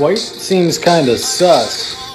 White seems kinda sus.